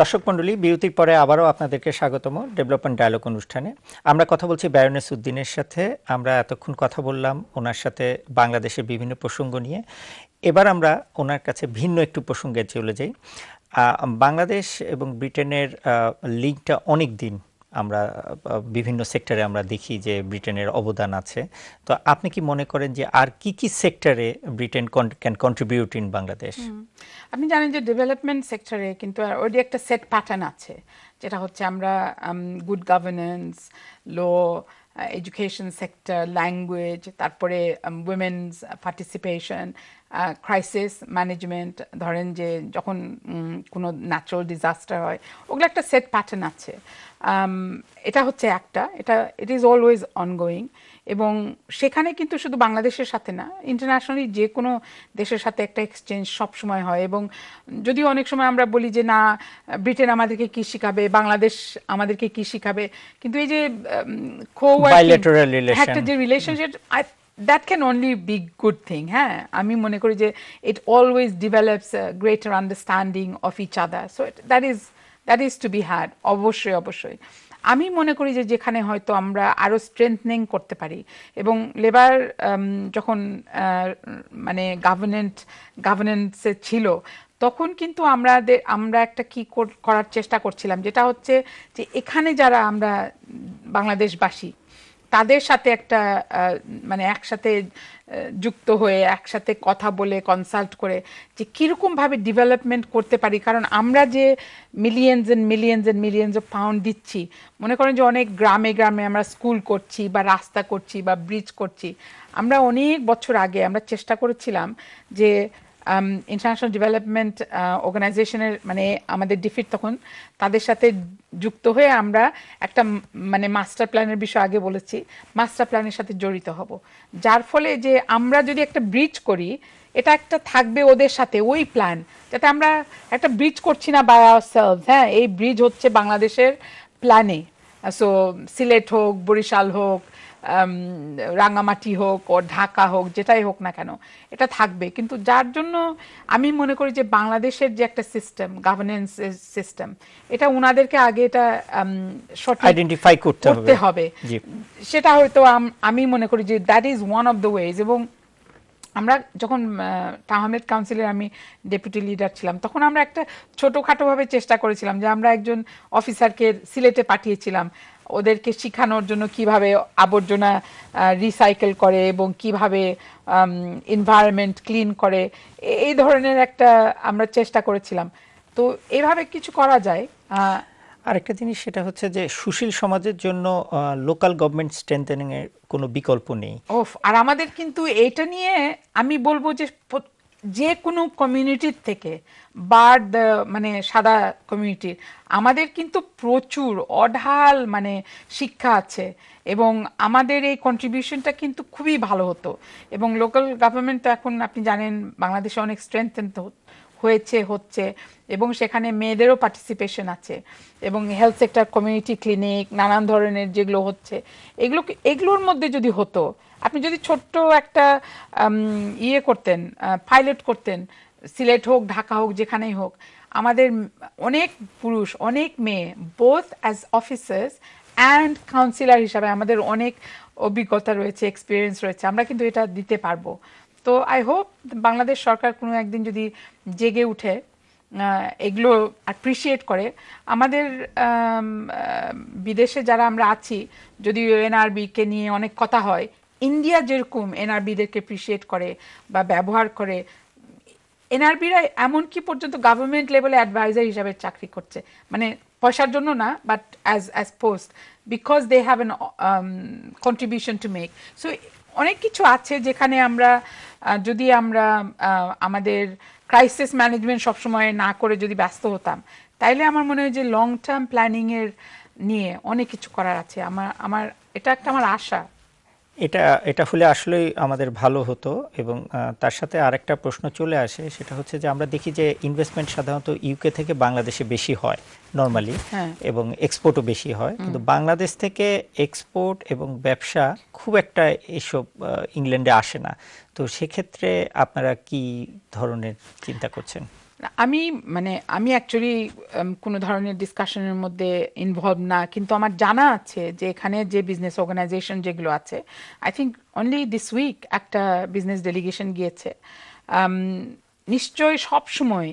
দর্শক মণ্ডলী, বিরতির পরে আবারও আপনাদেরকে স্বাগতম ডেভেলপমেন্ট ডায়ালগ অনুষ্ঠানে। আমরা কথা বলছি ব্যারনেস উদ্দিনের সাথে। আমরা এতক্ষণ কথা বললাম ওনার সাথে বাংলাদেশের বিভিন্ন প্রসঙ্গ নিয়ে। এবার আমরা ওনার কাছে ভিন্ন একটু প্রসঙ্গে চলে যাই। বাংলাদেশ এবং ব্রিটেনের লিঙ্কটা অনেক দিন আমরা বিভিন্ন সেক্টরে আমরা দেখি যে ব্রিটেনের অবদান আছে। তো আপনি কি মনে করেন যে আর কি কি সেক্টরে Britain can contribute in Bangladesh আপনি জানেন যে ডেভেলপমেন্ট সেক্টরে কিন্তু অলরেডি একটা সেট প্যাটার্ন আছে। যেটা হচ্ছে আমরা good governance law education sector language তারপরে উইমেন্স পার্টিসিপেশন ক্রাইসিস ম্যানেজমেন্ট ধরেন যে যখন কোনো ন্যাচারাল ডিজাস্টার হয় ওগুলো একটা সেট প্যাটার্ন আছে। Um, এটা হচ্ছে একটা এটা ইট ইজ অলওয়েজ অনগোয়িং এবং সেখানে কিন্তু শুধু বাংলাদেশের সাথে না ইন্টারন্যাশনালি যে কোনো দেশের সাথে একটা এক্সচেঞ্জ সবসময় হয় এবং যদি অনেক সময় আমরা বলি যে না ব্রিটেন আমাদেরকে কি শিখাবে? বাংলাদেশ আমাদেরকে কি শিখাবে? কিন্তু এই যে কো একটা যে relationship that can only be good thing হ্যাঁ। আমি মনে করি যে it always develops greater understanding of each other so that is that is to be had অবশ্যই অবশ্যই। আমি মনে করি যে যেখানে হয়তো আমরা আরও স্ট্রেংথনিং করতে পারি এবং লেবার যখন মানে গভর্নেন্ট গভর্নেন্সে ছিল, তখন কিন্তু আমরা আমরা একটা কি করার চেষ্টা করছিলাম, যেটা হচ্ছে যে এখানে যারা আমরা বাংলাদেশবাসী তাদের সাথে একটা মানে একসাথে যুক্ত হয়ে, একসাথে কথা বলে কনসাল্ট করে যে কীরকমভাবে ডেভেলপমেন্ট করতে পারি। কারণ আমরা যে millions and millions and millions of pound দিচ্ছি, মনে করেন যে অনেক গ্রামে গ্রামে আমরা স্কুল করছি বা রাস্তা করছি বা ব্রিজ করছি, আমরা অনেক বছর আগে আমরা চেষ্টা করেছিলাম যে ইন্টারন্যাশনাল ডেভেলপমেন্ট অর্গানাইজেশনের মানে আমাদের ডিফিট তখন তাদের সাথে যুক্ত হয়ে আমরা একটা মানে মাস্টার প্ল্যানের বিষয় আগে বলেছি মাস্টার প্ল্যানের সাথে জড়িত হব। যার ফলে যে আমরা যদি একটা ব্রিজ করি, এটা একটা থাকবে ওদের সাথে, ওই প্ল্যান যাতে আমরা একটা ব্রিজ করছি না বাই আওয়ার হ্যাঁ এই ব্রিজ হচ্ছে বাংলাদেশের প্ল্যানে সো সিলেট হোক, বরিশাল হোক রাঙামাটি হোক ও ঢাকা হোক যেটাই হোক না কেন এটা থাকবে। কিন্তু যার জন্য আমি মনে করি যে বাংলাদেশের যে একটা সিস্টেম গভর্নেন্স সিস্টেম এটা উনাদেরকে আগে এটা আইডেন্টিফাই করতে হবে। সেটা হয়তো আমি মনে করি যে that is one of the ways এবং আমরা যখন তাহমেদ কাউন্সিলের আমি ডেপুটি লিডার ছিলাম তখন আমরা একটা ছোটোখাটোভাবে চেষ্টা করেছিলাম যে আমরা একজন অফিসারকে সিলেটে পাঠিয়েছিলাম। ওদেরকে শেখানোর জন্য কীভাবে আবর্জনা রিসাইকেল করে এবং কীভাবে এনভায়রনমেন্ট ক্লিন করে এই ধরনের একটা আমরা চেষ্টা করেছিলাম। তো এভাবে কিছু করা যায় আরেকটা জিনিস সেটা হচ্ছে যে সুশীল সমাজের জন্য লোকাল গভর্নমেন্ট স্ট্রেংথেনিং এর কোনো বিকল্প নেই। ওফ আর আমাদের কিন্তু এটা নিয়ে আমি বলব যে যে কোনো কমিউনিটির থেকে, বার মানে সাদা কমিউনিটির আমাদের কিন্তু প্রচুর অঢাল মানে শিক্ষা আছে এবং আমাদের এই কন্ট্রিবিউশনটা কিন্তু খুবই ভালো হতো এবং লোকাল গভর্নমেন্ট তো এখন আপনি জানেন বাংলাদেশে অনেক স্ট্রেংথেন হয়েছে, হচ্ছে। এবং সেখানে মেয়েদেরও পার্টিসিপেশন আছে। এবং হেলথ সেক্টর কমিউনিটি ক্লিনিক নানান ধরনের যেগুলো হচ্ছে, এগুলো এগুলোর মধ্যে যদি হতো, আপনি যদি ছোট্ট একটা ইয়ে করতেন পাইলট করতেন, সিলেট হোক, ঢাকা হোক, যেখানেই হোক, আমাদের অনেক পুরুষ, অনেক মেয়ে both as officers and councillor হিসাবে আমাদের অনেক অভিজ্ঞতা রয়েছে এক্সপিরিয়েন্স রয়েছে। আমরা কিন্তু এটা দিতে পারব। তো আই হোপ বাংলাদেশ সরকার কোনো একদিন যদি জেগে উঠে এগুলো অ্যাপ্রিসিয়েট করে। আমাদের বিদেশে যারা আমরা আছি, যদি এনআরবিকে নিয়ে অনেক কথা হয় ইন্ডিয়া যেরকম এনআরবিদেরকে অ্যাপ্রিসিয়েট করে বা ব্যবহার করে এনআরবিরা এমনকি পর্যন্ত গভর্নমেন্ট লেভেলে অ্যাডভাইজার হিসাবে চাকরি করছে। মানে পয়সার জন্য না but as as post because they have an contribution to make so অনেক কিছু আছে যেখানে আমরা যদি আমরা আমাদের ক্রাইসিস ম্যানেজমেন্ট সবসময় না করে যদি ব্যস্ত হতাম, তাইলে আমার মনে হয় যে লং টার্ম প্ল্যানিংয়ের নিয়ে অনেক কিছু করার আছে। আমার আমার, এটা একটা আমার আশা। এটা এটা হলে আসলেই আমাদের ভালো হতো এবং তার সাথে আরেকটা প্রশ্ন চলে আসে সেটা হচ্ছে যে আমরা দেখি যে ইনভেস্টমেন্ট সাধারণত ইউকে থেকে বাংলাদেশে বেশি হয় নর্মালি হ্যাঁ। এবং এক্সপোর্টও বেশি হয়। কিন্তু বাংলাদেশ থেকে এক্সপোর্ট এবং ব্যবসা খুব একটা এসব ইংল্যান্ডে আসে না। তো সেক্ষেত্রে আপনারা কি ধরনের চিন্তা করছেন? আমি মানে আমি অ্যাকচুয়ালি কোনো ধরনের ডিসকাশনের মধ্যে ইনভলভ না কিন্তু আমার জানা আছে যে এখানে যে বিজনেস অর্গানাইজেশন যেগুলো আছে I think only this week একটা বিজনেস ডেলিগেশন গিয়েছে নিশ্চয়ই সবসময়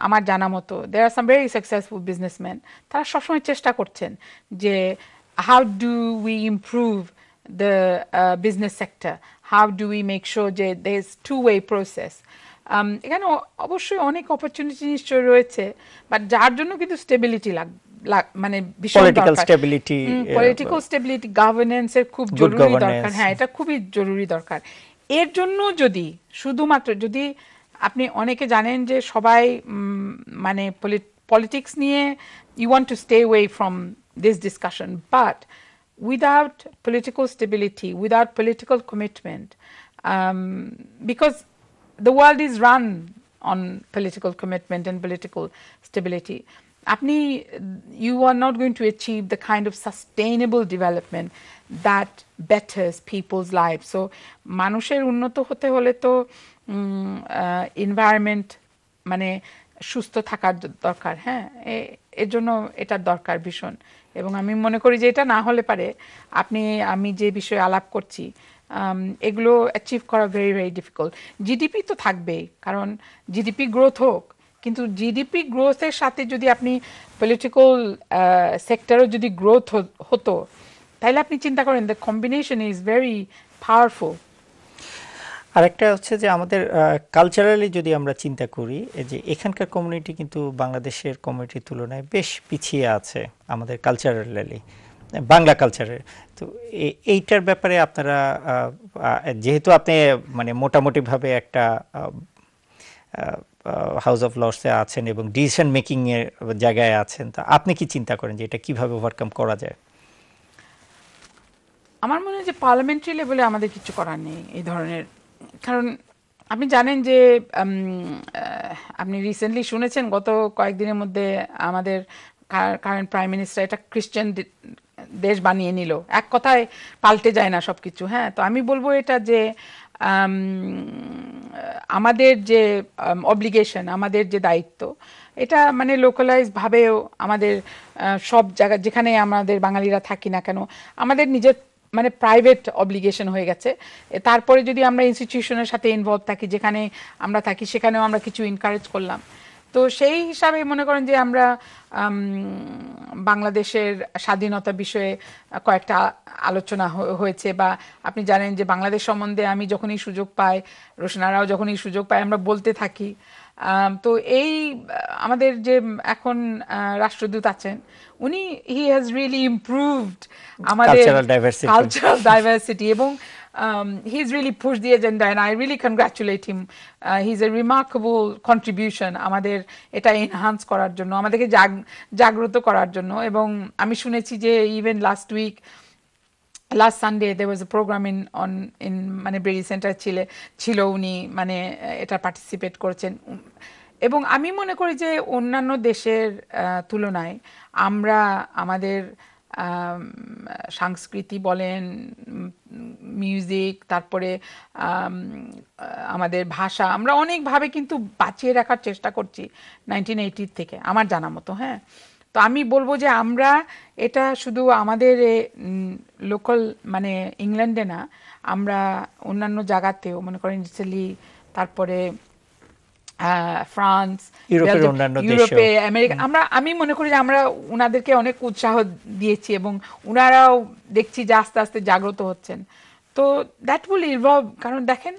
আমার জানা মতো there are some very successful businessman তারা সবসময় চেষ্টা করছেন যে how do we improve the business sector how do do make make যে that there's two-way process? Um, এখানে অবশ্যই অনেক অপরচুনিটি নিশ্চয়ই রয়েছে বাট যার জন্য কিন্তু স্টেবিলিটি মানে দরকার। stability, পলিটিক্যাল স্টেবিলিটি গভর্নেন্সের খুব জরুরি দরকার। হ্যাঁ এটা খুবই জরুরি দরকার। এর জন্য যদি শুধুমাত্র যদি আপনি অনেকে জানেন যে সবাই মানে পলিটিক্স নিয়ে you want to stay away from this discussion but without political stability without political commitment um, because the world is run on political commitment and political stability. আপনি you are not going to achieve the kind of sustainable development that betters people's lives. So মানুষের উন্নত হতে হলে তো environment মানে সুস্থ থাকার দরকার হ্যাঁ এর জন্য এটার দরকার ভীষণ এবং আমি মনে করি যে এটা না হলে পারে আপনি আমি যে বিষয়ে আলাপ করছি এগুলো অ্যাচিভ করা ভেরি ভেরি ডিফিকাল্ট জিডিপি তো থাকবেই, কারণ জিডিপি গ্রোথ হোক, কিন্তু জিডিপি গ্রোথের সাথে যদি আপনি পলিটিক্যাল সেক্টরও যদি গ্রোথ হতো তাহলে আপনি চিন্তা করেন the combination is very powerful আরেকটা হচ্ছে যে আমাদের কালচারালি যদি আমরা চিন্তা করি যে এখানকার কমিউনিটি কিন্তু বাংলাদেশের কমিউনিটির তুলনায় বেশ পিছিয়ে আছে আমাদের কালচারালি বাংলা কালচারের তো এইটার ব্যাপারে আপনারা যেহেতু আপনি মানে মোটামুটিভাবে একটা হাউস অফ লর্ডসে আছেন এবং ডিসিশন মেকিংয়ের জায়গায় আছেন, তা আপনি কি চিন্তা করেন যে এটা কীভাবে ওভারকাম করা যায়? আমার মনে হয় যে পার্লামেন্টারি লেভেলে আমাদের কিছু করার নেই এই ধরনের। কারণ আপনি জানেন যে আপনি রিসেন্টলি শুনেছেন গত কয়েকদিনের মধ্যে আমাদের কারেন্ট প্রাইম মিনিস্টার এটা দে- দেশ বানিয়ে নিল। এক কথায় পাল্টে যায় না সব কিছু হ্যাঁ? তো আমি বলব এটা যে আমাদের যে অব্লিগেশন আমাদের যে দায়িত্ব, এটা মানে লোকালাইজ ভাবেও আমাদের সব জায়গা, যেখানে আমাদের বাঙালিরা থাকি না কেন, আমাদের নিজের মানে প্রাইভেট অব্লিগেশন হয়ে গেছে। তারপরে যদি আমরা ইনস্টিটিউশনের সাথে ইনভলভ থাকি, যেখানে আমরা থাকি, সেখানেও আমরা কিছু এনকারেজ করলাম। তো সেই হিসাবে মনে করেন যে আমরা বাংলাদেশের স্বাধীনতা বিষয়ে কয়েকটা আলোচনা হয়েছে বা আপনি জানেন যে বাংলাদেশ সম্বন্ধে আমি যখনই সুযোগ পাই রোশনারাও যখনই সুযোগ পাই আমরা বলতে থাকি। তো এই আমাদের যে এখন রাষ্ট্রদূত আছেন উনি হি হ্যাজ রিয়েলি ইমপ্রুভড আমাদের cultural diversity এবং um, he's really pushed the agenda and I really congratulate him. Uh, he's a remarkable contribution আমাদের এটা এনহান্স করার জন্য আমাদেরকে জাগ জাগ্রত করার জন্য এবং আমি শুনেছি যে even last week last Sunday they was a programme in on in মানে ব্রেডি সেন্টার ছিল ছিল উনি মানে এটা পার্টিসিপেট করেছেন এবং আমি মনে করি যে অন্যান্য দেশের তুলনায় আমরা আমাদের আম, সংস্কৃতি বলেন মিউজিক তারপরে আমাদের ভাষা, আমরা অনেকভাবে কিন্তু বাঁচিয়ে রাখার চেষ্টা করছি নাইনটিন এইটির থেকে, আমার জানা মতো হ্যাঁ? তো আমি বলব যে আমরা এটা শুধু আমাদের লোকাল মানে ইংল্যান্ডে না, আমরা অন্যান্য জায়গাতেও, মনে করেন ইটালি তারপরে ফ্রান্স ইউরোপের অন্যান্য ইউরোপে আমেরিকা। আমরা আমি মনে করি যে আমরা উনাদেরকে অনেক উৎসাহ দিয়েছি এবং উনারাও দেখছি যে আস্তে আস্তে জাগ্রত হচ্ছেন। তো দ্যাট উইল ইনভলভ কারণ দেখেন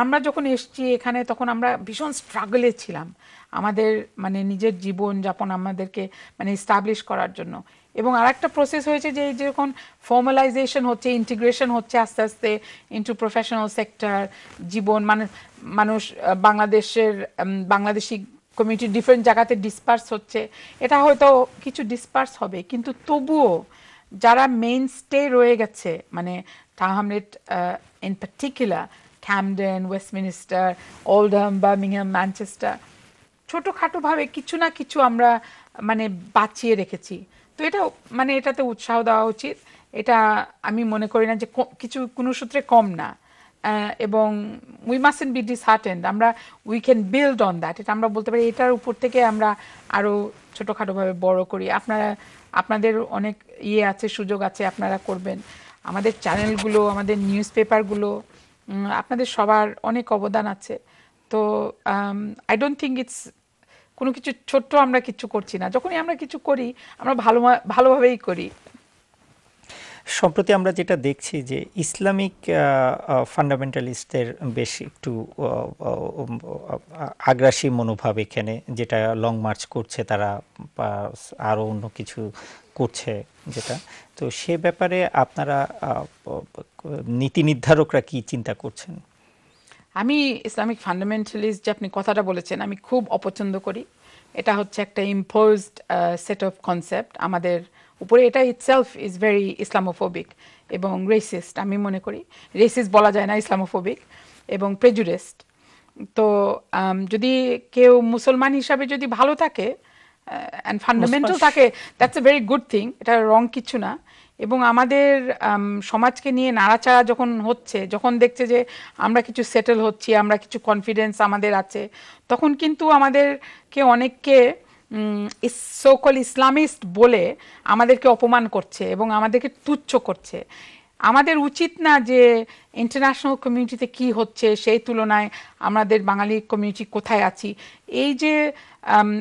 আমরা যখন এসছি এখানে তখন আমরা ভীষণ স্ট্রাগলে ছিলাম। আমাদের মানে নিজের জীবন যাপন আমাদেরকে মানে এস্টাবলিশ করার জন্য। এবং আরেকটা প্রসেস হয়েছে যে এই যখন ফর্মালাইজেশন হচ্ছে ইন্টিগ্রেশন হচ্ছে আস্তে আস্তে ইন্টু প্রফেশনাল সেক্টর জীবন মানে মানুষ বাংলাদেশের বাংলাদেশি কমিউনিটি ডিফারেন্ট জায়গাতে ডিসপার্স হচ্ছে। এটা হয়তো কিছু ডিসপার্স হবে, কিন্তু তবুও যারা মেইন স্টে রয়ে গেছে মানে Tower Hamlets in particular Camden Westminster Oldham Birmingham Manchester ছোটোখাটোভাবে কিছু না কিছু আমরা মানে বাঁচিয়ে রেখেছি। তো এটা মানে এটাতে উৎসাহ দেওয়া উচিত। এটা আমি মনে করি না যে কিছু, কোনো সূত্রে কম না। এবং উই মাসেন্ট বি ডিসহার্টেন্ড আমরা we can build on that এটা আমরা বলতে পারি, এটার উপর থেকে আমরা আরও ছোটোখাটোভাবে বড় করি। আপনারা, আপনাদের অনেক ইয়ে আছে, সুযোগ আছে, আপনারা করবেন। আমাদের চ্যানেলগুলো, আমাদের নিউজ পেপারগুলো আপনাদের সবার অনেক অবদান আছে। তো আই ডোন্ট থিঙ্ক ইটস কোনো কিছু ছোট্ট আমরা কিছু করছি না। যখনই আমরা কিছু করি, আমরা ভালো ভালোভাবেই করি। সম্প্রতি আমরা যেটা দেখছি যে ইসলামিক ফান্ডামেন্টালিস্টদের বেশ একটু আগ্রাসী মনোভাব এখানে, যেটা লং মার্চ করছে তারা আরও অন্য কিছু করছে যেটা। তো সে ব্যাপারে আপনারা নীতি নির্ধারকরা কি চিন্তা করছেন? আমি ইসলামিক ফান্ডামেন্টালিস্ট যে আপনি কথাটা বলেছেন আমি খুব অপছন্দ করি। এটা হচ্ছে একটা ইম্পোজড সেট অফ কনসেপ্ট আমাদের উপরে এটা ইটসেলফ ইজ ভেরি ইসলামোফোবিক এবং রেসিস্ট আমি মনে করি। রেসিস্ট বলা যায় না ইসলামোফোবিক এবং প্রেজুডিস্ট তো যদি কেউ মুসলমান হিসাবে যদি ভালো থাকে অ্যান্ড ফান্ডামেন্টাল থাকে that's a very good thing এটা রং কিছু না। এবং আমাদের সমাজকে নিয়ে নাড়াচাড়া যখন হচ্ছে, যখন দেখছে যে আমরা কিছু সেটেল হচ্ছি, আমরা কিছু কনফিডেন্স আমাদের আছে, তখন কিন্তু আমাদেরকে অনেককে সোকল ইসলামিস্ট বলে আমাদেরকে অপমান করছে এবং আমাদেরকে তুচ্ছ করছে। আমাদের উচিত না যে ইন্টারন্যাশনাল কমিউনিটিতে কি হচ্ছে, সেই তুলনায় আমাদের বাঙালি কমিউনিটি কোথায় আছি। এই যে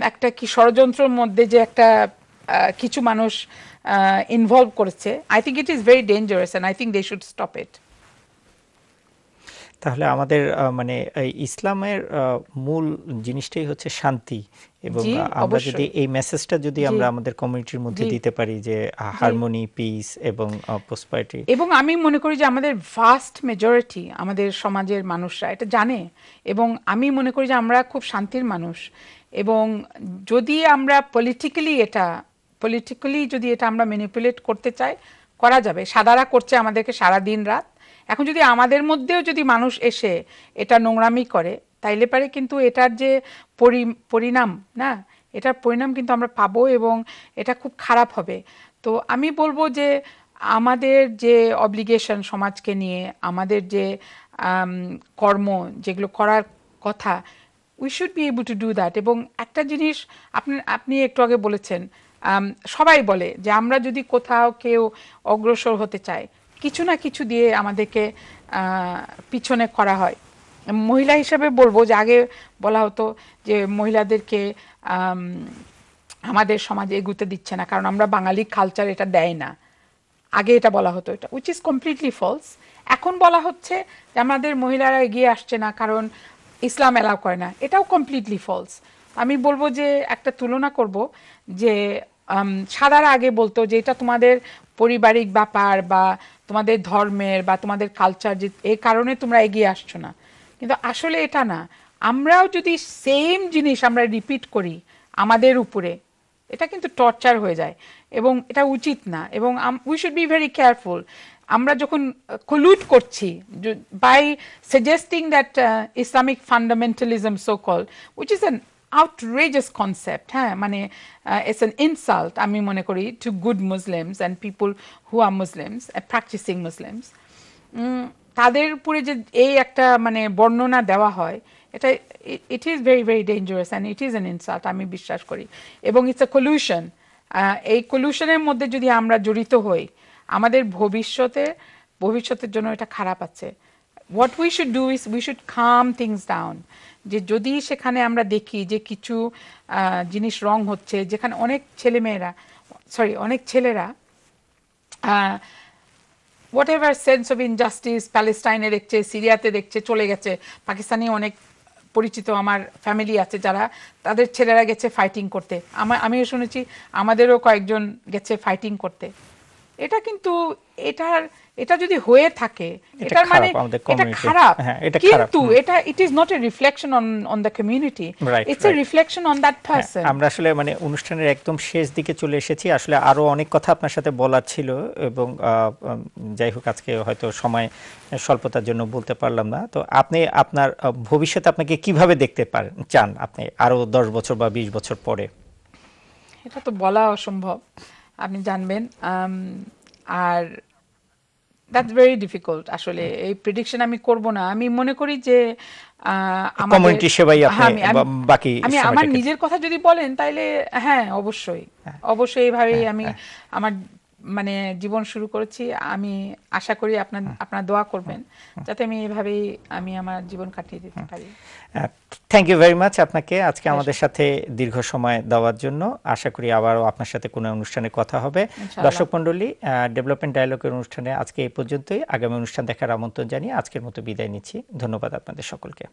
একটা কি ষড়যন্ত্রের মধ্যে যে একটা কিছু মানুষ ইনভলভ করেছে I think it is very dangerous and I think they should stop it তাহলে আমাদের মানে ইসলামের মূল জিনিসটাই হচ্ছে শান্তি এবং আমরা যদি এই মেসেজটা যদি আমরা আমাদের কমিউনিটির মধ্যে দিতে পারি যে হারমোনি পিস এবং প্রসপারিটি এবং আমি মনে করি যে আমাদের ভাস্ট মেজরিটি আমাদের সমাজের মানুষরা এটা জানে এবং আমি মনে করি যে আমরা খুব শান্তির মানুষ এবং যদি আমরা পলিটিক্যালি এটা পলিটিক্যালি যদি এটা আমরা ম্যানিপুলেট করতে চাই, করা যাবে। সাদারা করছে আমাদেরকে সারা দিন রাত। এখন যদি আমাদের মধ্যেও যদি মানুষ এসে এটা নোংরামি করে, তাইলে পারে কিন্তু এটার যে পরি- পরিণাম, না? এটার পরিণাম কিন্তু আমরা পাবো এবং এটা খুব খারাপ হবে। তো আমি বলব যে আমাদের যে অব্লিগেশন সমাজকে নিয়ে, আমাদের যে কর্ম যেগুলো করার কথা we should be able to do that এবং একটা জিনিস আপনি আপনি একটু আগে বলেছেন সবাই বলে যে আমরা যদি কোথাও কেউ অগ্রসর হতে চায় কিছু না কিছু দিয়ে আমাদেরকে পিছনে করা হয়। মহিলা হিসাবে বলব যে আগে বলা হতো যে মহিলাদেরকে আমাদের সমাজে এগুতে দিচ্ছে না, কারণ আমরা বাঙালি কালচার এটা দেয় না। আগে এটা বলা হতো এটা উইচ ইজ কমপ্লিটলি ফলস এখন বলা হচ্ছে যে আমাদের মহিলারা এগিয়ে আসছে না, কারণ ইসলাম অ্যালাউ করে না। এটাও কমপ্লিটলি ফলস আমি বলব যে একটা তুলনা করব যে সাদারা আগে বলতো যে এটা তোমাদের পারিবারিক ব্যাপার বা তোমাদের ধর্মের বা তোমাদের কালচার যে এই কারণে তোমরা এগিয়ে আসছো না। কিন্তু আসলে এটা না, আমরাও যদি সেম জিনিস আমরা রিপিট করি আমাদের উপরে, এটা কিন্তু টর্চার হয়ে যায় এবং এটা উচিত না এবং we should be very careful আমরা যখন কলুট করছি by suggesting that Islamic fundamentalism so call which is an outrageous concept হ্যাঁ? মানে ইটস অ্যান ইনসাল্ট আমি মনে করি to good Muslims and people who are Muslims practising Muslims তাদের উপরে যে এই একটা মানে বর্ণনা দেওয়া হয়, এটা it is very very dangerous and it is an insult আমি বিশ্বাস করি। এবং ইটস এ কলিউশন এই কলিউশনের মধ্যে যদি আমরা জড়িত হই, আমাদের ভবিষ্যতে, ভবিষ্যতের জন্য এটা খারাপ আছে। What we should do is we should calm things down যে যদি সেখানে আমরা দেখি যে কিছু জিনিস রং হচ্ছে, যেখানে অনেক ছেলেমেয়েরা সরি অনেক ছেলেরা whatever sense of injustice প্যালেস্টাইনে দেখছে সিরিয়াতে দেখছে, চলে গেছে পাকিস্তানি অনেক পরিচিত আমার ফ্যামিলি আছে যারা, তাদের ছেলেরা গেছে ফাইটিং করতে। আমার আমিও শুনেছি, আমাদেরও কয়েকজন গেছে ফাইটিং করতে। এটা কিন্তু এটার এটা যদি হয়ে থাকে এটা এটার মানে আমাদের এটা। খারাপ। হ্যাঁ, এটা কিন্তু এটা it is not a reflection on on the community it's a reflection on that হ্যাঁ, পারসন আমরা আসলে মানে অনুষ্ঠানের একদম শেষ দিকে চলে এসেছি। আসলে আরও অনেক কথা আপনার সাথে বলার ছিল এবং যাই হোক আজকে হয়তো সময় স্বল্পতার জন্য বলতে পারলাম না। তো আপনি আপনার ভবিষ্যতে আপনাকে কীভাবে দেখতে পারেন চান আপনি আরও দশ বছর বা বিশ বছর পরে? এটা তো বলা অসম্ভব আপনি জানবেন। আর দ্যাটস ভেরি ডিফিকাল্ট আসলে। এই প্রেডিকশন আমি করব না। আমি মনে করি যে আহ, সেবাই আপনি হ্যাঁ, বাকি আমি আমার নিজের কথা যদি বলেন তাইলে হ্যাঁ অবশ্যই। অবশ্যই এইভাবেই হ্যাঁ, আমি আমার মানে জীবন শুরু করেছি আমি আশা করি আপনার আপনার দোয়া করবেন যাতে আমি এইভাবেই আমি আমার জীবন কাটিয়ে দিতে পারি। থ্যাংক ইউ ভেরি মাচ আপনাকে আজকে আমাদের সাথে দীর্ঘ সময় দেওয়ার জন্য। আশা করি আবারও আপনার সাথে কোনো অনুষ্ঠানে কথা হবে। দর্শক মণ্ডলী ডেভেলপমেন্ট ডায়ালগের অনুষ্ঠানে আজকে এই পর্যন্তই। আগামী অনুষ্ঠান দেখার আমন্ত্রণ জানিয়ে আজকের মতো বিদায় নিচ্ছি। ধন্যবাদ আপনাদের সকলকে।